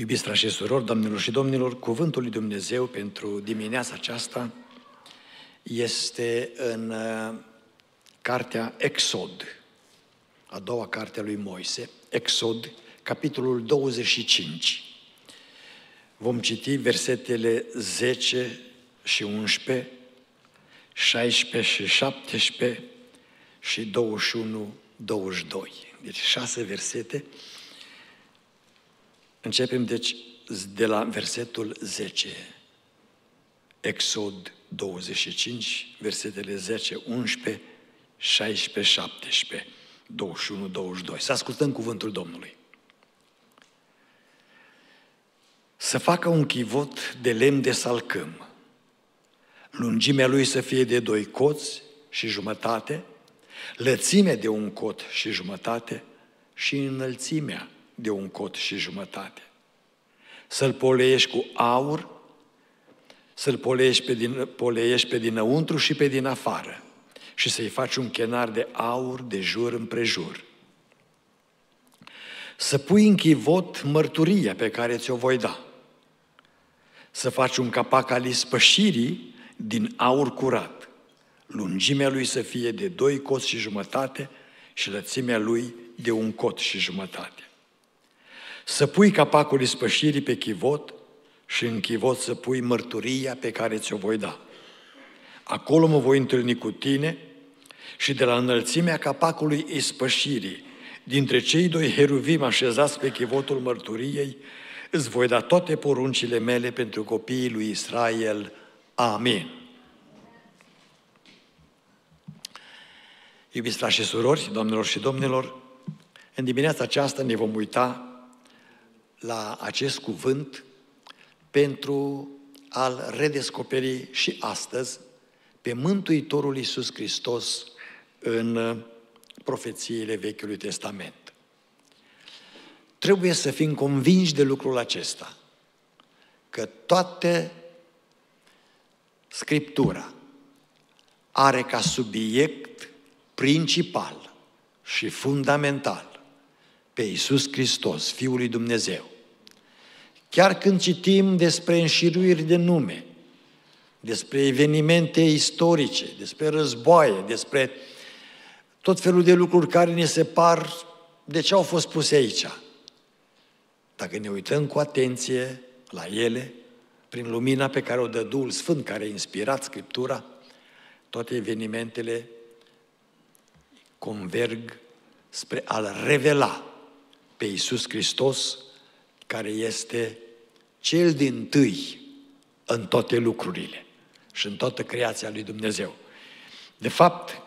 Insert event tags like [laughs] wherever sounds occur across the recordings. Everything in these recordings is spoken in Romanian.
Iubiți frați și surori, doamnelor și domnilor, cuvântul lui Dumnezeu pentru dimineața aceasta este în uh, cartea Exod, a doua carte a lui Moise, Exod, capitolul 25. Vom citi versetele 10 și 11, 16 și 17 și 21, 22. Deci șase versete Începem, deci, de la versetul 10. Exod 25, versetele 10, 11, 16, 17, 21, 22. Să ascultăm cuvântul Domnului. Să facă un chivot de lemn de salcâm. Lungimea lui să fie de doi coți și jumătate, lățimea de un cot și jumătate și înălțimea de un cot și jumătate. Să-l poleiești cu aur, să-l poleiești pe, din, poleiești pe dinăuntru și pe din afară și să-i faci un chenar de aur de jur împrejur. Să pui în chivot mărturia pe care ți-o voi da. Să faci un capac al ispășirii din aur curat. Lungimea lui să fie de doi coți și jumătate și lățimea lui de un cot și jumătate să pui capacul ispășirii pe chivot și în chivot să pui mărturia pe care ți-o voi da. Acolo mă voi întâlni cu tine și de la înălțimea capacului ispășirii, dintre cei doi heruvim așezați pe chivotul mărturiei, îți voi da toate poruncile mele pentru copiii lui Israel. Amin. Iubiți frați și surori, domnilor și domnilor, în dimineața aceasta ne vom uita la acest cuvânt pentru a-L redescoperi și astăzi pe Mântuitorul Iisus Hristos în profețiile Vechiului Testament. Trebuie să fim convinși de lucrul acesta, că toate Scriptura are ca subiect principal și fundamental pe Iisus Hristos, Fiul lui Dumnezeu. Chiar când citim despre înșiruiri de nume, despre evenimente istorice, despre războaie, despre tot felul de lucruri care ne se par de ce au fost puse aici. Dacă ne uităm cu atenție la ele, prin lumina pe care o dă Duhul Sfânt, care a inspirat Scriptura, toate evenimentele converg spre a-L revela pe Iisus Hristos care este cel din tâi în toate lucrurile și în toată creația lui Dumnezeu. De fapt,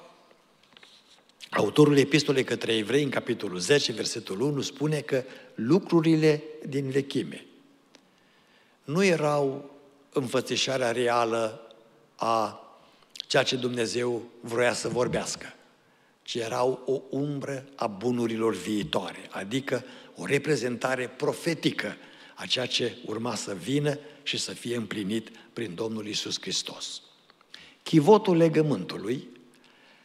autorul epistolei către evrei, în capitolul 10, versetul 1, spune că lucrurile din vechime nu erau înfățișarea reală a ceea ce Dumnezeu vroia să vorbească, ci erau o umbră a bunurilor viitoare, adică o reprezentare profetică a ceea ce urma să vină și să fie împlinit prin Domnul Isus Hristos. Chivotul legământului,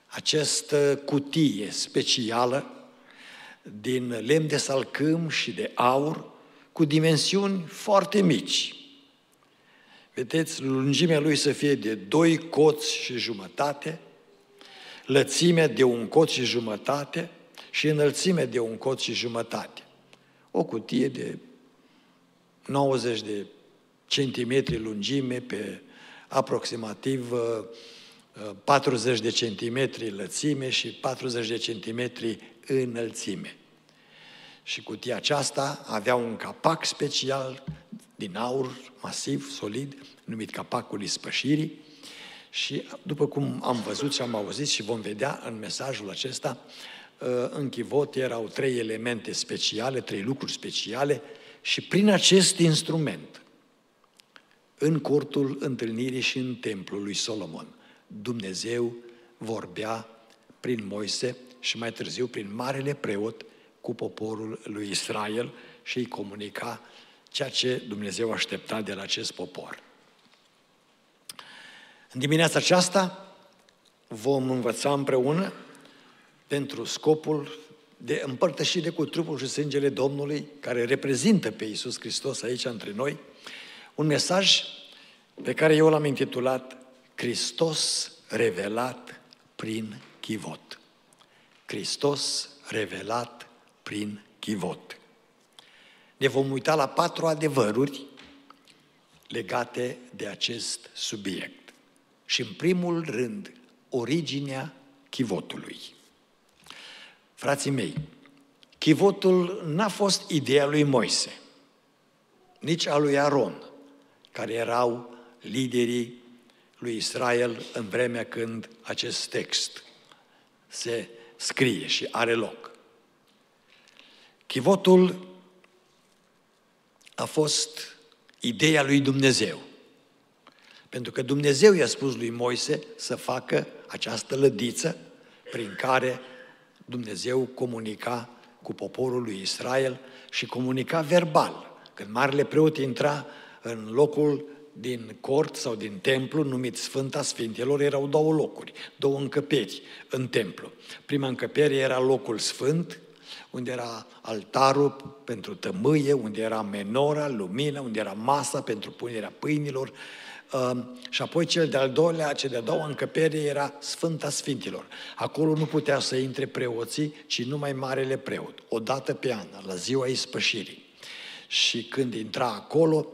această cutie specială din lemn de salcâm și de aur, cu dimensiuni foarte mici. Vedeți, lungimea lui să fie de doi coți și jumătate, lățimea de un cot și jumătate și înălțimea de un cot și jumătate o cutie de 90 de centimetri lungime pe aproximativ 40 uh, de centimetri lățime și 40 de centimetri înălțime. Și cutia aceasta avea un capac special din aur masiv, solid, numit capacul ispășirii, și după cum am văzut și am auzit și vom vedea în mesajul acesta, în chivot erau trei elemente speciale, trei lucruri speciale și prin acest instrument, în cortul întâlnirii și în templul lui Solomon, Dumnezeu vorbea prin Moise și mai târziu prin marele preot cu poporul lui Israel și îi comunica ceea ce Dumnezeu aștepta de la acest popor. În dimineața aceasta vom învăța împreună pentru scopul de împărtășire cu trupul și sângele Domnului, care reprezintă pe Iisus Hristos aici între noi, un mesaj pe care eu l-am intitulat Hristos revelat prin chivot. Hristos revelat prin chivot. Ne vom uita la patru adevăruri legate de acest subiect. Și în primul rând, originea chivotului. Frații mei, chivotul n-a fost ideea lui Moise, nici a lui Aron, care erau liderii lui Israel în vremea când acest text se scrie și are loc. Chivotul a fost ideea lui Dumnezeu. Pentru că Dumnezeu i-a spus lui Moise să facă această lădiță prin care Dumnezeu comunica cu poporul lui Israel și comunica verbal. Când marele preot intra în locul din cort sau din templu, numit Sfânta Sfintelor, erau două locuri, două încăperi în templu. Prima încăpere era locul sfânt, unde era altarul pentru tămâie, unde era menora, lumina, unde era masa pentru punerea pâinilor, um, și apoi cel de-al doilea, cel de-a doua încăpere era Sfânta Sfintilor. Acolo nu putea să intre preoții, ci numai Marele Preot, o dată pe an, la ziua ispășirii. Și când intra acolo,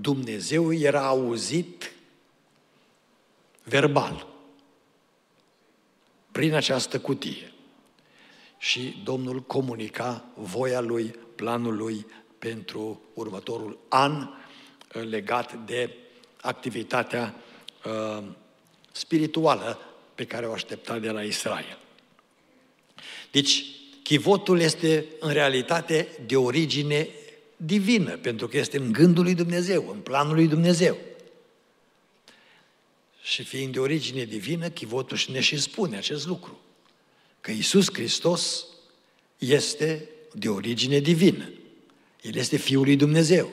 Dumnezeu era auzit verbal, prin această cutie. Și Domnul comunica voia lui, planul lui pentru următorul an uh, legat de activitatea uh, spirituală pe care o aștepta de la Israel. Deci, chivotul este în realitate de origine divină, pentru că este în gândul lui Dumnezeu, în planul lui Dumnezeu. Și fiind de origine divină, chivotul și ne și spune acest lucru, că Isus Hristos este de origine divină. El este Fiul lui Dumnezeu.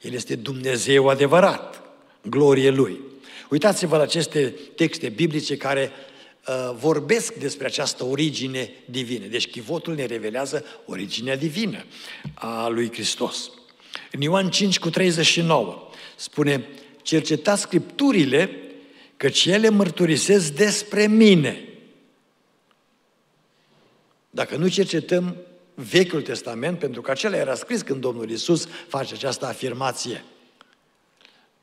El este Dumnezeu adevărat, glorie Lui. Uitați-vă la aceste texte biblice care uh, vorbesc despre această origine divină. Deci chivotul ne revelează originea divină a lui Hristos. În Ioan 5 cu 39 spune, cercetați Scripturile, căci ele mărturisesc despre mine. Dacă nu cercetăm Vechiul Testament, pentru că acela era scris când Domnul Isus face această afirmație.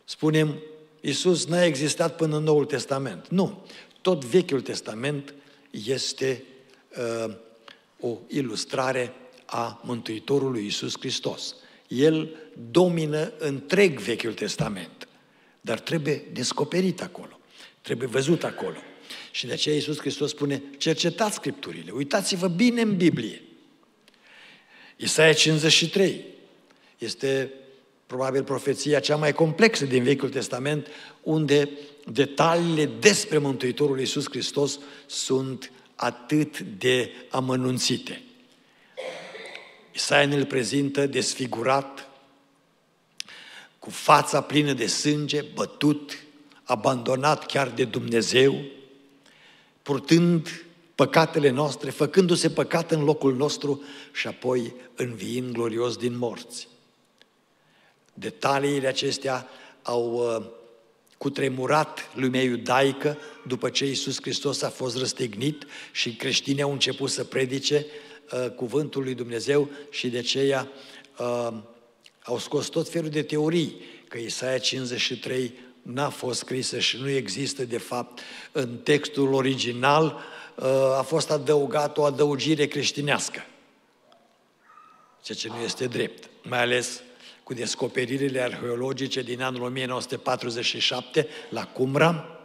Spunem, Isus n-a existat până în Noul Testament. Nu tot Vechiul Testament este uh, o ilustrare a Mântuitorului Iisus Hristos. El domină întreg Vechiul Testament, dar trebuie descoperit acolo, trebuie văzut acolo. Și de aceea Iisus Hristos spune, cercetați Scripturile, uitați-vă bine în Biblie. Isaia 53 este probabil profeția cea mai complexă din Vechiul Testament, unde detaliile despre Mântuitorul Iisus Hristos sunt atât de amănunțite. Isaia ne-l prezintă desfigurat, cu fața plină de sânge, bătut, abandonat chiar de Dumnezeu, purtând păcatele noastre, făcându-se păcat în locul nostru și apoi înviind glorios din morți. Detaliile acestea au uh, cutremurat lumea iudaică după ce Iisus Hristos a fost răstignit și creștinii au început să predice uh, cuvântul lui Dumnezeu și de aceea uh, au scos tot felul de teorii că Isaia 53 n-a fost scrisă și nu există de fapt în textul original, uh, a fost adăugat o adăugire creștinească. Ceea ce nu este drept, mai ales cu descoperirile arheologice din anul 1947 la Cumra.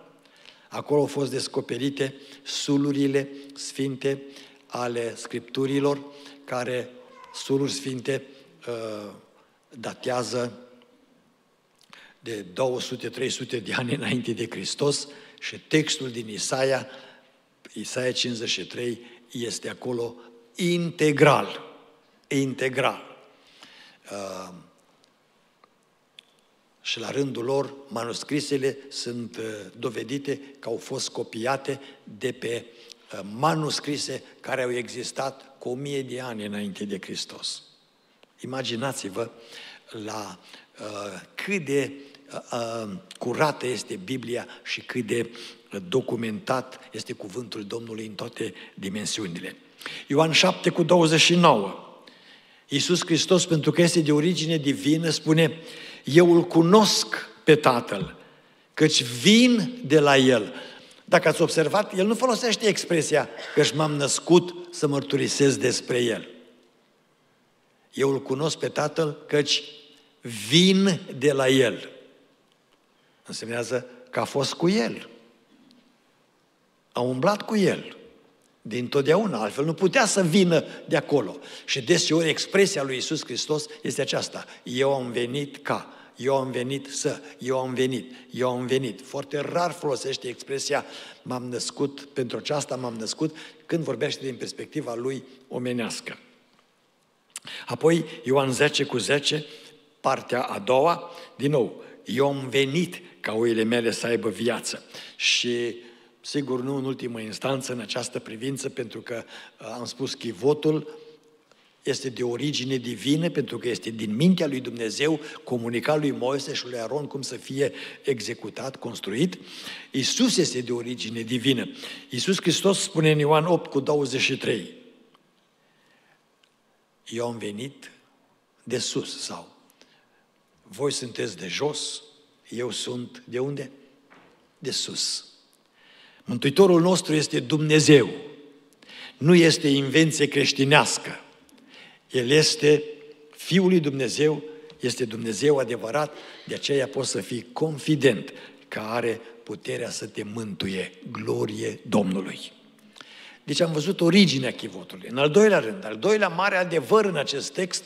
Acolo au fost descoperite sulurile sfinte ale scripturilor, care suluri sfinte uh, datează de 200-300 de ani înainte de Hristos și textul din Isaia, Isaia 53, este acolo integral. Integral. Uh, și la rândul lor, manuscrisele sunt uh, dovedite că au fost copiate de pe uh, manuscrise care au existat cu o mie de ani înainte de Hristos. Imaginați-vă la uh, cât de uh, uh curată este Biblia și cât de documentat este cuvântul Domnului în toate dimensiunile. Ioan 7 cu 29. Iisus Hristos, pentru că este de origine divină, spune, eu îl cunosc pe Tatăl, căci vin de la El. Dacă ați observat, El nu folosește expresia că m-am născut să mărturisesc despre El. Eu îl cunosc pe Tatăl, căci vin de la El. Însemnează că a fost cu El. A umblat cu El din totdeauna, altfel nu putea să vină de acolo. Și deseori expresia lui Isus Hristos este aceasta, eu am venit ca, eu am venit să, eu am venit, eu am venit. Foarte rar folosește expresia m-am născut, pentru aceasta m-am născut, când vorbește din perspectiva lui omenească. Apoi Ioan 10 cu 10, partea a doua, din nou, eu am venit ca oile mele să aibă viață. Și Sigur, nu în ultimă instanță în această privință, pentru că uh, am spus că votul este de origine divină, pentru că este din mintea lui Dumnezeu, comunicat lui Moise și lui Aron cum să fie executat, construit. Isus este de origine divină. Isus Hristos spune în Ioan 8 cu 23, Eu am venit de sus sau voi sunteți de jos, eu sunt de unde? De sus. Mântuitorul nostru este Dumnezeu. Nu este invenție creștinească. El este Fiul lui Dumnezeu, este Dumnezeu adevărat, de aceea poți să fii confident că are puterea să te mântuie. Glorie Domnului! Deci am văzut originea chivotului. În al doilea rând, al doilea mare adevăr în acest text,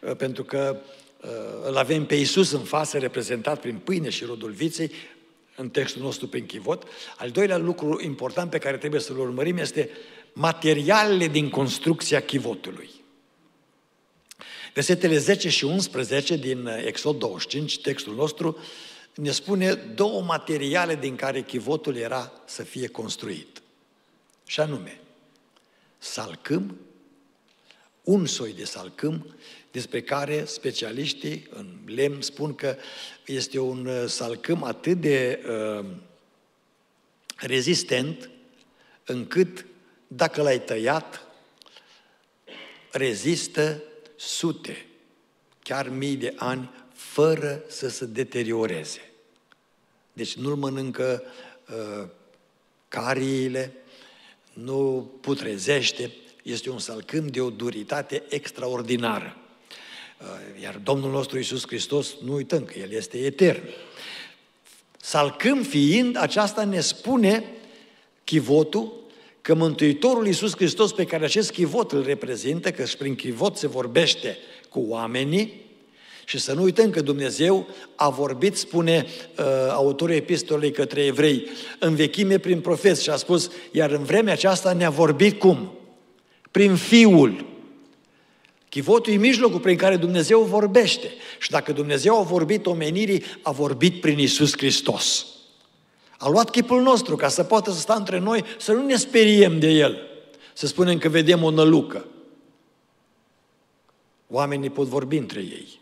uh, pentru că uh, îl avem pe Iisus în față, reprezentat prin pâine și rodul viței, în textul nostru pe închivot. Al doilea lucru important pe care trebuie să-l urmărim este materialele din construcția chivotului. Versetele 10 și 11 din Exod 25, textul nostru, ne spune două materiale din care chivotul era să fie construit. Și anume, salcâm, un soi de salcâm despre care specialiștii în lemn spun că este un uh, salcâm atât de uh, rezistent încât dacă l-ai tăiat, rezistă sute, chiar mii de ani, fără să se deterioreze. Deci nu-l mănâncă uh, cariile, nu putrezește, este un salcâm de o duritate extraordinară. Uh, iar Domnul nostru Iisus Hristos, nu uităm că El este etern. Salcâm fiind, aceasta ne spune chivotul că Mântuitorul Iisus Hristos pe care acest chivot îl reprezintă, că și prin chivot se vorbește cu oamenii, și să nu uităm că Dumnezeu a vorbit, spune uh, autorul epistolei către evrei, în vechime prin profeți și a spus, iar în vremea aceasta ne-a vorbit cum? Prin Fiul. Chivotul e mijlocul prin care Dumnezeu vorbește. Și dacă Dumnezeu a vorbit omenirii, a vorbit prin Isus Hristos. A luat chipul nostru ca să poată să sta între noi, să nu ne speriem de El. Să spunem că vedem o nălucă. Oamenii pot vorbi între ei.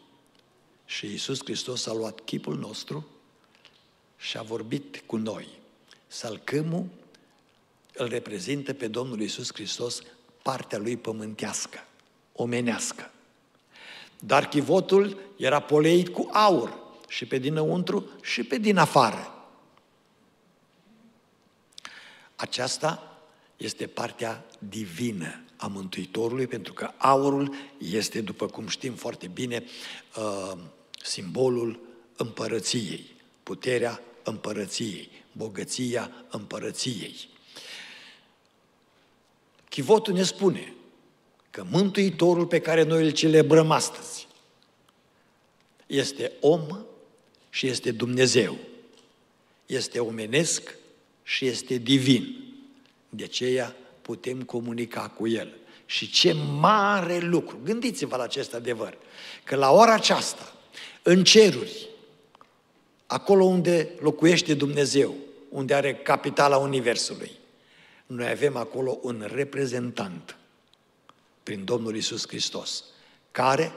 Și Isus Hristos a luat chipul nostru și a vorbit cu noi. Salcâmul îl reprezintă pe Domnul Isus Hristos partea lui pământească omenească. Dar chivotul era poleit cu aur și pe dinăuntru și pe din afară. Aceasta este partea divină a Mântuitorului, pentru că aurul este, după cum știm foarte bine, uh, simbolul împărăției, puterea împărăției, bogăția împărăției. Chivotul ne spune, că Mântuitorul pe care noi îl celebrăm astăzi este om și este Dumnezeu. Este omenesc și este divin. De aceea putem comunica cu El. Și ce mare lucru! Gândiți-vă la acest adevăr. Că la ora aceasta, în ceruri, acolo unde locuiește Dumnezeu, unde are capitala Universului, Noi avem acolo un reprezentant prin Domnul Isus Hristos, care,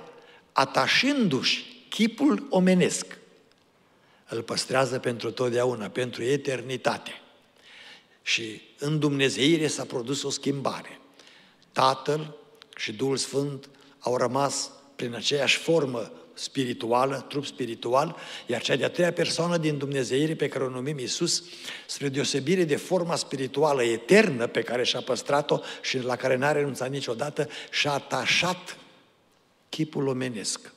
atașându-și chipul omenesc, îl păstrează pentru totdeauna, pentru eternitate. Și în Dumnezeire s-a produs o schimbare. Tatăl și Duhul Sfânt au rămas prin aceeași formă spirituală, trup spiritual, iar cea de-a treia persoană din Dumnezeire pe care o numim Isus, spre deosebire de forma spirituală eternă pe care și-a păstrat-o și la care n-a renunțat niciodată, și-a atașat chipul omenesc.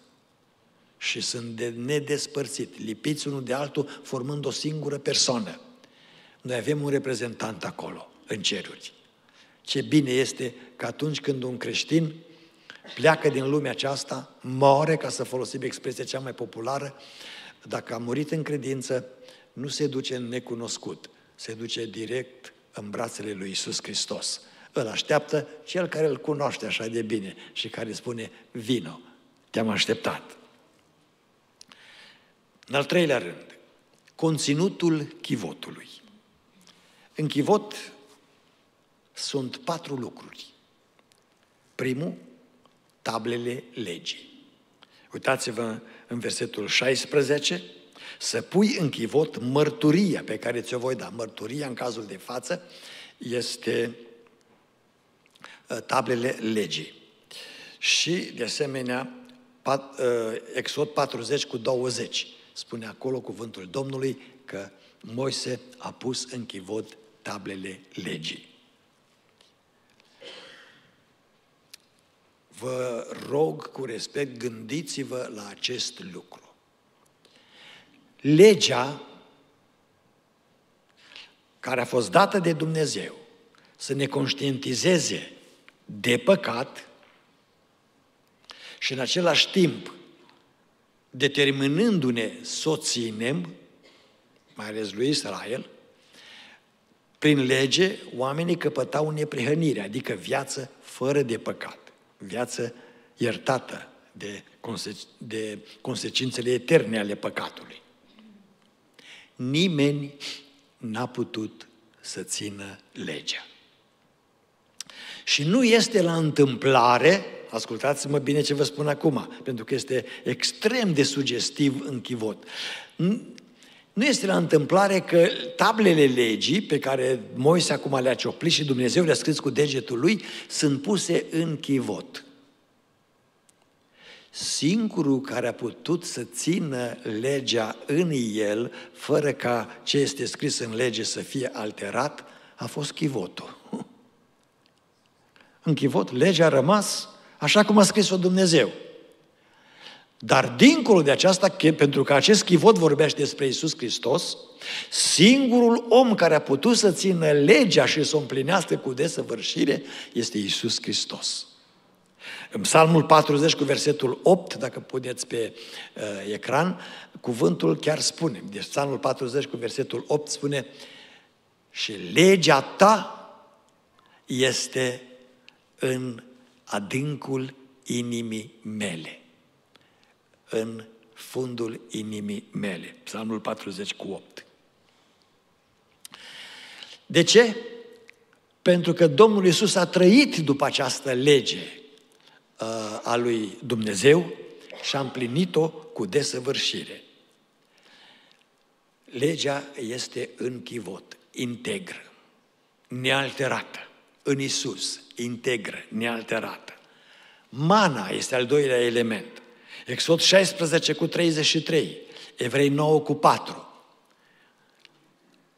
Și sunt de nedespărțit, lipiți unul de altul, formând o singură persoană. Noi avem un reprezentant acolo, în ceruri. Ce bine este că atunci când un creștin pleacă din lumea aceasta, moare, ca să folosim expresia cea mai populară, dacă a murit în credință, nu se duce în necunoscut, se duce direct în brațele lui Isus Hristos. Îl așteaptă cel care îl cunoaște așa de bine și care spune, vino, te-am așteptat. În al treilea rând, conținutul chivotului. În chivot sunt patru lucruri. Primul, tablele legii. Uitați-vă în versetul 16, să pui în chivot mărturia pe care ți-o voi da. Mărturia, în cazul de față, este uh, tablele legii. Și, de asemenea, uh, Exod 40 cu 20 spune acolo cuvântul Domnului că Moise a pus în chivot tablele legii. Vă rog cu respect, gândiți-vă la acest lucru. Legea care a fost dată de Dumnezeu să ne conștientizeze de păcat și în același timp determinându-ne să o ținem, mai ales lui Israel, prin lege, oamenii căpătau neprihănire, adică viață fără de păcat viață iertată de, conse- de consecințele eterne ale păcatului. Nimeni n-a putut să țină legea. Și nu este la întâmplare, ascultați-mă bine ce vă spun acum, pentru că este extrem de sugestiv în chivot. Nu este la întâmplare că tablele legii pe care Moise acum le-a cioplit și Dumnezeu le-a scris cu degetul lui sunt puse în chivot. Singurul care a putut să țină legea în el, fără ca ce este scris în lege să fie alterat, a fost chivotul. În chivot, legea a rămas așa cum a scris-o Dumnezeu. Dar dincolo de aceasta, pentru că acest chivot vorbește despre Isus Hristos, singurul om care a putut să țină legea și să o împlinească cu desăvârșire este Isus Hristos. În Psalmul 40 cu versetul 8, dacă puneți pe uh, ecran, cuvântul chiar spune, deci Psalmul 40 cu versetul 8 spune și legea ta este în adâncul inimii mele în fundul inimii mele. Psalmul 40 cu 8. De ce? Pentru că Domnul Iisus a trăit după această lege uh, a lui Dumnezeu și a împlinit-o cu desăvârșire. Legea este în chivot, integră, nealterată, în Isus, integră, nealterată. Mana este al doilea element. Exod 16 cu 33, Evrei 9 cu 4.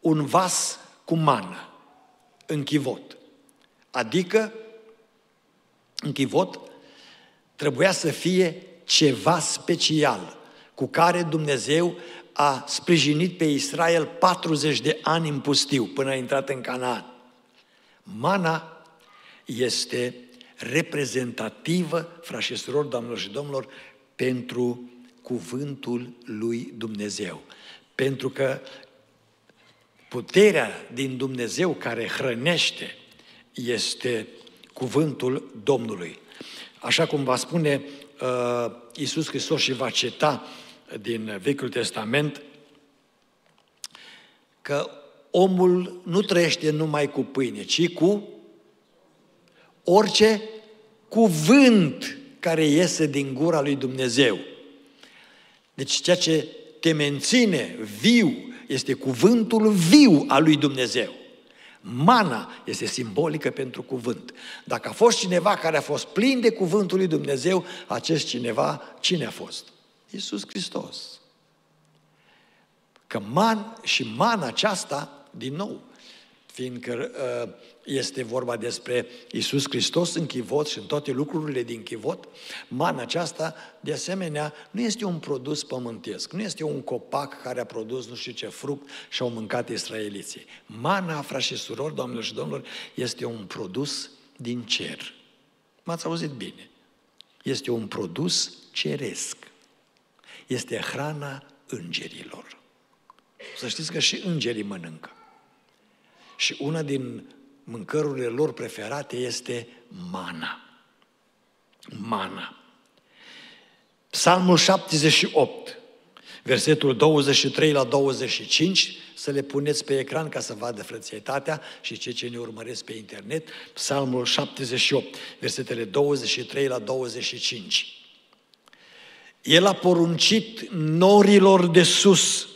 Un vas cu mană în chivot. Adică, în chivot, trebuia să fie ceva special cu care Dumnezeu a sprijinit pe Israel 40 de ani în pustiu până a intrat în Canaan. Mana este reprezentativă, frați și surori, doamnelor și domnilor, pentru cuvântul lui Dumnezeu. Pentru că puterea din Dumnezeu care hrănește este cuvântul Domnului. Așa cum va spune uh, Iisus Hristos și va ceta din Vechiul Testament, că omul nu trăiește numai cu pâine, ci cu orice cuvânt care iese din gura lui Dumnezeu. Deci ceea ce te menține viu este cuvântul viu al lui Dumnezeu. Mana este simbolică pentru cuvânt. Dacă a fost cineva care a fost plin de cuvântul lui Dumnezeu, acest cineva, cine a fost? Iisus Hristos. Că man și mana aceasta, din nou, fiindcă uh, este vorba despre Isus Hristos în chivot și în toate lucrurile din chivot, mana aceasta, de asemenea, nu este un produs pământesc, nu este un copac care a produs nu știu ce fruct și au mâncat israeliții. Mana, frați și surori, doamnelor și domnilor, este un produs din cer. M-ați auzit bine. Este un produs ceresc. Este hrana îngerilor. Să știți că și îngerii mănâncă. Și una din mâncărurile lor preferate este mana. Mana. Psalmul 78, versetul 23 la 25, să le puneți pe ecran ca să vadă frățietatea și cei ce ne urmăresc pe internet. Psalmul 78, versetele 23 la 25. El a poruncit norilor de sus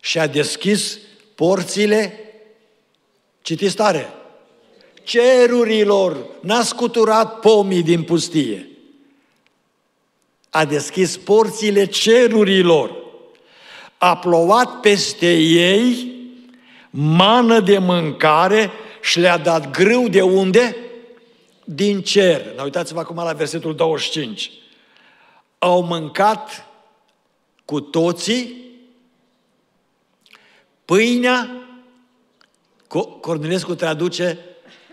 și a deschis porțile Citiți tare. Cerurilor n-a scuturat pomii din pustie. A deschis porțile cerurilor. A plouat peste ei mană de mâncare și le-a dat grâu de unde? Din cer. Dar uitați-vă acum la versetul 25. Au mâncat cu toții pâinea Cornilescu traduce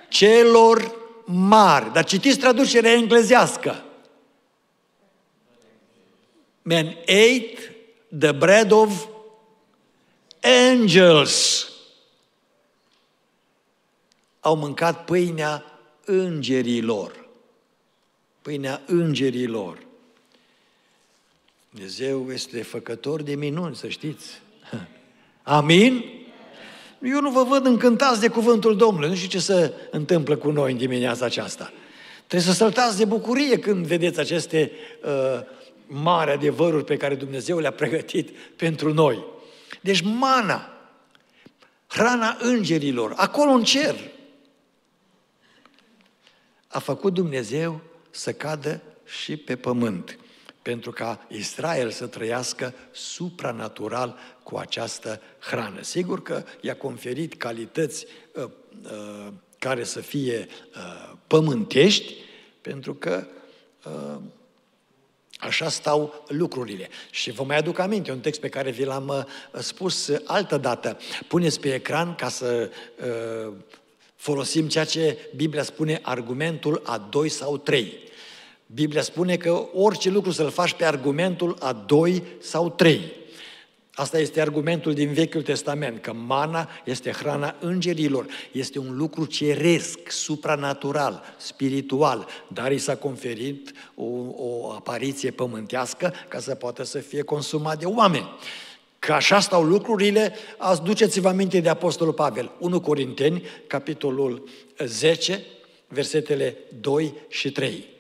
celor mari. Dar citiți traducerea englezească. Men ate the bread of angels. Au mâncat pâinea îngerilor. Pâinea îngerilor. Dumnezeu este făcător de minuni, să știți. Amin? Eu nu vă văd încântați de cuvântul Domnului. Nu știu ce se întâmplă cu noi în dimineața aceasta. Trebuie să săltați de bucurie când vedeți aceste uh, mari adevăruri pe care Dumnezeu le-a pregătit pentru noi. Deci mana, hrana îngerilor, acolo în cer, a făcut Dumnezeu să cadă și pe pământ pentru ca Israel să trăiască supranatural cu această hrană. Sigur că i-a conferit calități uh, uh, care să fie uh, pământești, pentru că uh, așa stau lucrurile. Și vă mai aduc aminte un text pe care vi l-am uh, spus altă dată. Puneți pe ecran ca să uh, folosim ceea ce Biblia spune argumentul a doi sau trei. Biblia spune că orice lucru să-l faci pe argumentul a doi sau trei. Asta este argumentul din Vechiul Testament, că mana este hrana îngerilor, este un lucru ceresc, supranatural, spiritual, dar i s-a conferit o, o apariție pământească ca să poată să fie consumat de oameni. Că așa stau lucrurile, ați duceți-vă aminte de Apostolul Pavel, 1 Corinteni, capitolul 10, versetele 2 și 3.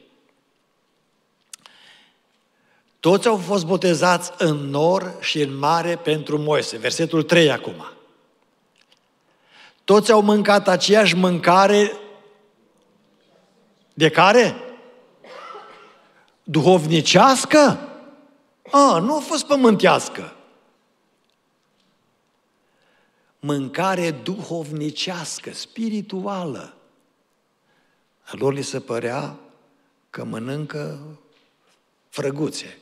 Toți au fost botezați în nor și în mare pentru Moise. Versetul 3 acum. Toți au mâncat aceeași mâncare de care? Duhovnicească? A, nu a fost pământească. Mâncare duhovnicească, spirituală. Lor li se părea că mănâncă frăguțe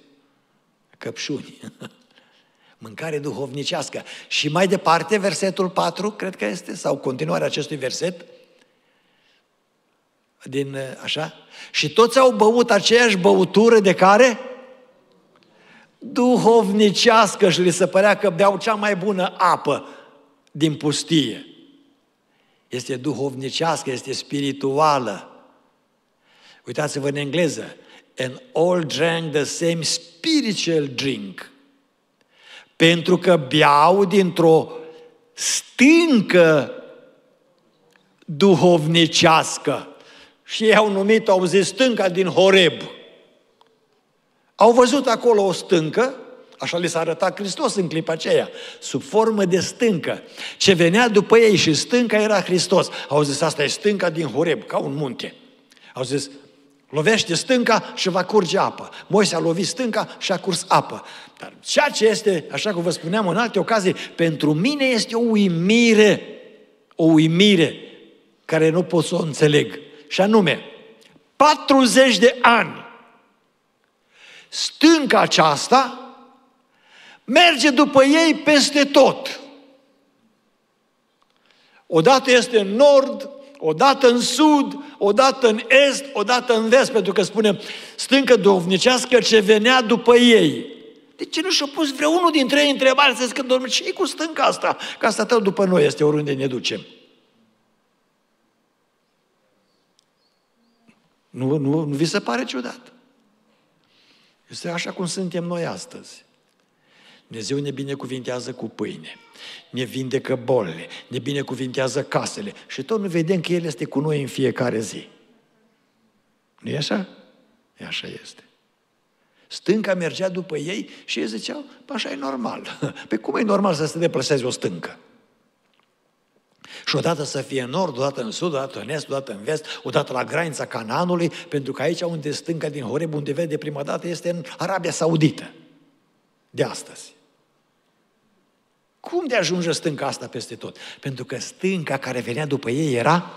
căpșuni. [laughs] Mâncare duhovnicească. Și mai departe, versetul 4, cred că este, sau continuarea acestui verset, din așa, și toți au băut aceeași băutură de care? Duhovnicească și li se părea că beau cea mai bună apă din pustie. Este duhovnicească, este spirituală. Uitați-vă în engleză and all drank the same spiritual drink. Pentru că beau dintr-o stâncă duhovnicească. Și ei au numit, au zis, stânca din Horeb. Au văzut acolo o stâncă, așa li s-a arătat Hristos în clipa aceea, sub formă de stâncă. Ce venea după ei și stânca era Hristos. Au zis, asta e stânca din Horeb, ca un munte. Au zis, lovește stânca și va curge apă. Moise a lovit stânca și a curs apă. Dar ceea ce este, așa cum vă spuneam în alte ocazii, pentru mine este o uimire, o uimire care nu pot să o înțeleg. Și anume, 40 de ani, stânca aceasta merge după ei peste tot. Odată este în nord, odată în sud, odată în est, odată în vest, pentru că spunem stâncă dovnicească ce venea după ei. De ce nu și-a pus vreunul dintre ei întrebare să zică, domnule, ce cu stânca asta? Că asta tot după noi este oriunde ne ducem. Nu, nu, nu vi se pare ciudat? Este așa cum suntem noi astăzi. Dumnezeu ne binecuvintează cu pâine, ne vindecă bolile, ne binecuvintează casele și tot nu vedem că El este cu noi în fiecare zi. nu e așa? E așa este. Stânca mergea după ei și ei ziceau, așa e normal. [laughs] Pe cum e normal să se deplaseze o stâncă? Și odată să fie în nord, odată în sud, odată în est, odată în vest, odată la granița Cananului, pentru că aici unde stânca din Horeb, unde vede prima dată, este în Arabia Saudită. De astăzi. Cum de ajunge stânca asta peste tot? Pentru că stânca care venea după ei era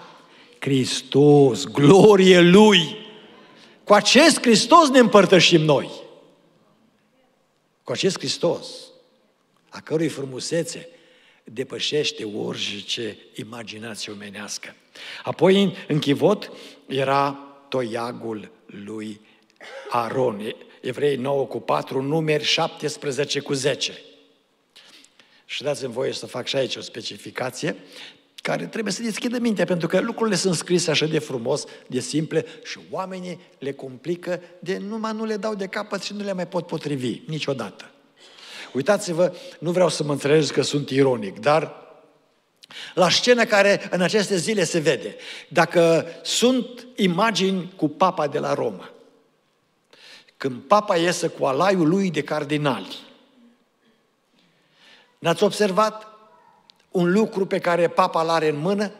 Hristos, glorie Lui. Cu acest Hristos ne împărtășim noi. Cu acest Hristos, a cărui frumusețe depășește orice imaginație omenească. Apoi, în, în chivot, era toiagul lui Aron. Evrei 9 cu 4, numeri 17 cu 10. Și dați-mi voie să fac și aici o specificație care trebuie să deschidă mintea, pentru că lucrurile sunt scrise așa de frumos, de simple și oamenii le complică de numai nu le dau de capăt și nu le mai pot potrivi niciodată. Uitați-vă, nu vreau să mă înțelegeți că sunt ironic, dar la scena care în aceste zile se vede, dacă sunt imagini cu papa de la Roma, când papa iese cu alaiul lui de cardinali, N-ați observat un lucru pe care papa îl are în mână?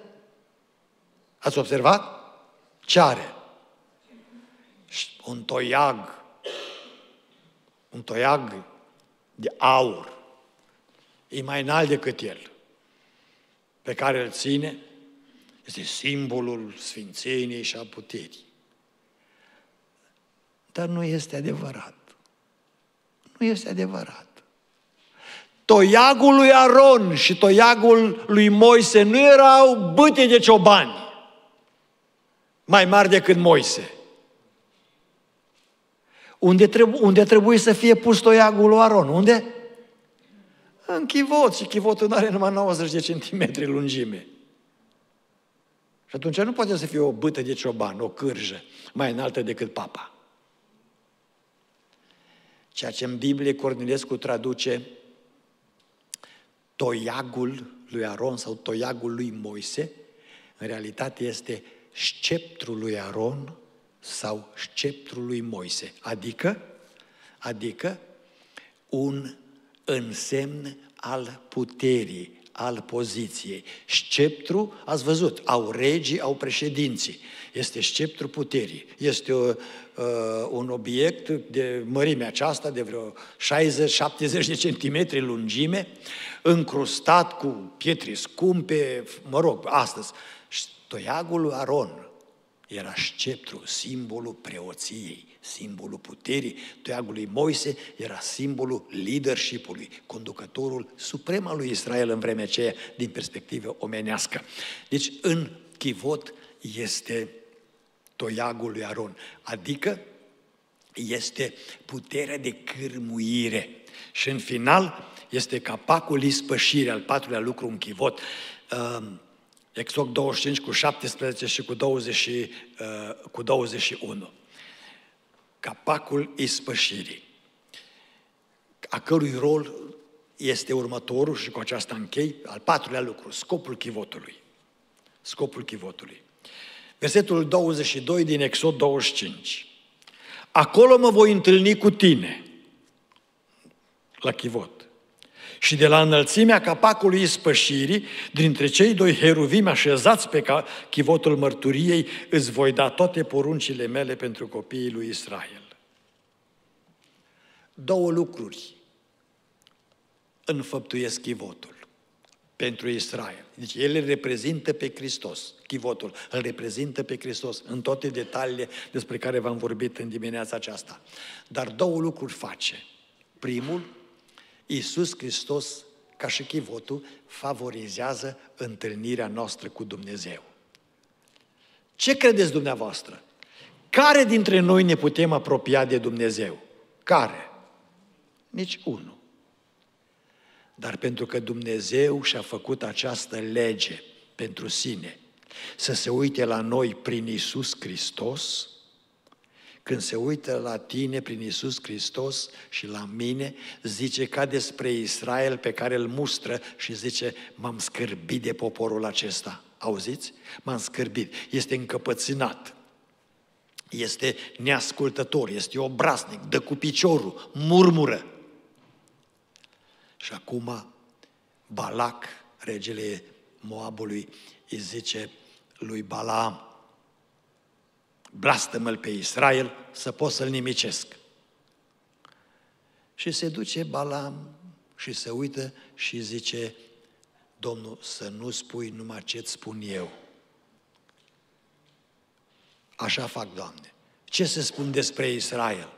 Ați observat? Ce are? Un toiag. Un toiag de aur. E mai înalt decât el. Pe care îl ține. Este simbolul sfințeniei și a puterii. Dar nu este adevărat. Nu este adevărat toiagul lui Aron și toiagul lui Moise nu erau bâte de ciobani mai mari decât Moise. Unde, trebu- unde trebuie să fie pus toiagul lui Aron? Unde? În chivot. Și chivotul nu are numai 90 de centimetri lungime. Și atunci nu poate să fie o bâtă de cioban, o cârjă, mai înaltă decât papa. Ceea ce în Biblie Cornilescu traduce toiagul lui Aron sau toiagul lui Moise, în realitate este sceptrul lui Aron sau sceptrul lui Moise. Adică, adică un însemn al puterii, al poziției. Sceptru, ați văzut, au regii, au președinții. Este sceptru puterii. Este o, uh, un obiect de mărime aceasta, de vreo 60-70 de centimetri lungime, încrustat cu pietre scumpe, mă rog, astăzi. Toiagul lui Aron era sceptru, simbolul preoției, simbolul puterii. Toiagul lui Moise era simbolul leadership-ului, conducătorul suprem al lui Israel în vremea aceea, din perspectivă omenească. Deci, în chivot este toiagul lui Aron, adică este puterea de cârmuire. Și în final este capacul ispășirii, al patrulea lucru în chivot. Um, Exod 25 cu 17 și cu, 20, uh, cu 21. Capacul ispășirii, a cărui rol este următorul și cu aceasta închei, al patrulea lucru, scopul chivotului. Scopul chivotului. Versetul 22 din Exod 25. Acolo mă voi întâlni cu tine, la chivot. Și de la înălțimea capacului ispășirii, dintre cei doi heruvimi așezați pe chivotul mărturiei, îți voi da toate poruncile mele pentru copiii lui Israel. Două lucruri înfăptuiesc chivotul pentru Israel. Deci el îl reprezintă pe Hristos, chivotul, îl reprezintă pe Hristos în toate detaliile despre care v-am vorbit în dimineața aceasta. Dar două lucruri face. Primul, Iisus Hristos, ca și chivotul, favorizează întâlnirea noastră cu Dumnezeu. Ce credeți dumneavoastră? Care dintre noi ne putem apropia de Dumnezeu? Care? Nici unul. Dar pentru că Dumnezeu și-a făcut această lege pentru sine, să se uite la noi prin Isus Hristos, când se uită la tine prin Isus Hristos și la mine, zice ca despre Israel pe care îl mustră și zice, m-am scârbit de poporul acesta. Auziți? M-am scârbit. Este încăpățânat. Este neascultător, este obraznic, dă cu piciorul, murmură. Și acum Balac, regele Moabului, îi zice lui Balaam, blastămă pe Israel să pot să-l nimicesc. Și se duce Balaam și se uită și zice, Domnul, să nu spui numai ce-ți spun eu. Așa fac, Doamne. Ce se spun despre Israel?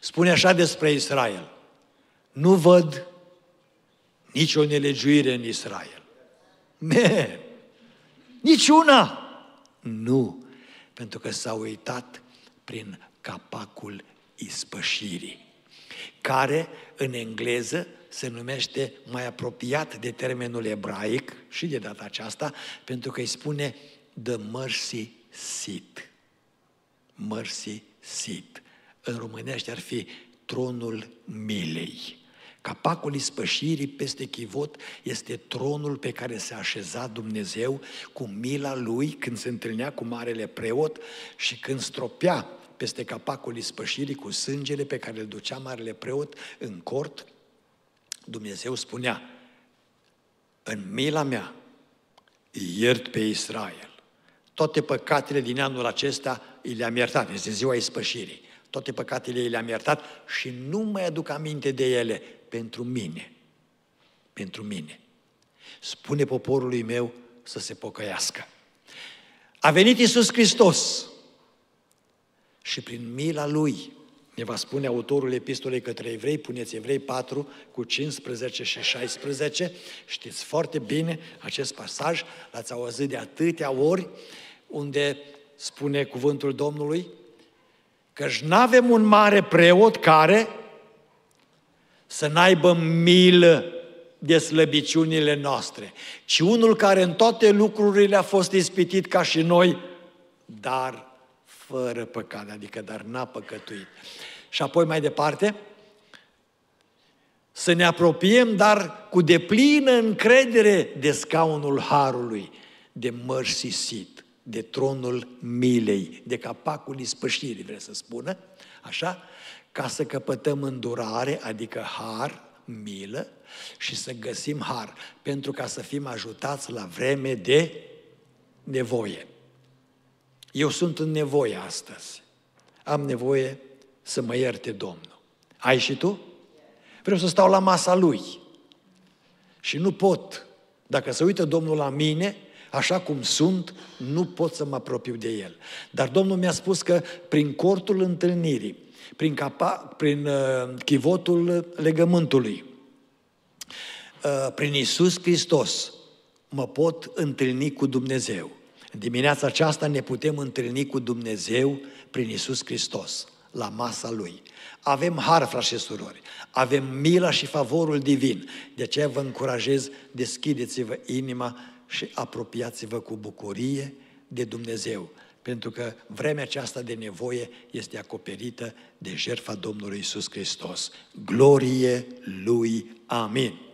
Spune așa despre Israel. Nu văd nici o nelegiuire în Israel. Man, niciuna! Nu, pentru că s-a uitat prin capacul ispășirii, care în engleză se numește mai apropiat de termenul ebraic și de data aceasta, pentru că îi spune the mercy seat. Mercy seat. În românește ar fi tronul milei. Capacul ispășirii peste chivot este tronul pe care se așeza Dumnezeu cu mila lui când se întâlnea cu marele preot și când stropea peste capacul ispășirii cu sângele pe care îl ducea marele preot în cort, Dumnezeu spunea, în mila mea iert pe Israel. Toate păcatele din anul acesta îi le-am iertat, este ziua ispășirii. Toate păcatele îi le-am iertat și nu mai aduc aminte de ele pentru mine. Pentru mine. Spune poporului meu să se pocăiască. A venit Isus Hristos și prin mila Lui, ne va spune autorul epistolei către evrei, puneți evrei 4 cu 15 și 16, știți foarte bine acest pasaj, l-ați auzit de atâtea ori, unde spune cuvântul Domnului, că nu avem un mare preot care să n-aibă milă de slăbiciunile noastre, ci unul care în toate lucrurile a fost ispitit ca și noi, dar fără păcat, adică dar n-a păcătuit. Și apoi mai departe, să ne apropiem, dar cu deplină încredere de scaunul Harului, de mărsisit, de tronul milei, de capacul ispășirii, vreți să spună, așa? Ca să căpătăm îndurare, adică har, milă și să găsim har, pentru ca să fim ajutați la vreme de nevoie. Eu sunt în nevoie astăzi. Am nevoie să mă ierte Domnul. Ai și tu? Vreau să stau la masa Lui. Și nu pot. Dacă se uită Domnul la mine, așa cum sunt, nu pot să mă apropiu de El. Dar Domnul mi-a spus că prin cortul întâlnirii, prin, capa, prin uh, chivotul legământului, uh, prin Isus Hristos, mă pot întâlni cu Dumnezeu. În dimineața aceasta ne putem întâlni cu Dumnezeu prin Isus Hristos, la masa Lui. Avem har, frați și surori, avem mila și favorul divin. De aceea vă încurajez, deschideți-vă inima și apropiați-vă cu bucurie de Dumnezeu pentru că vremea aceasta de nevoie este acoperită de jertfa Domnului Isus Hristos. Glorie Lui! Amin!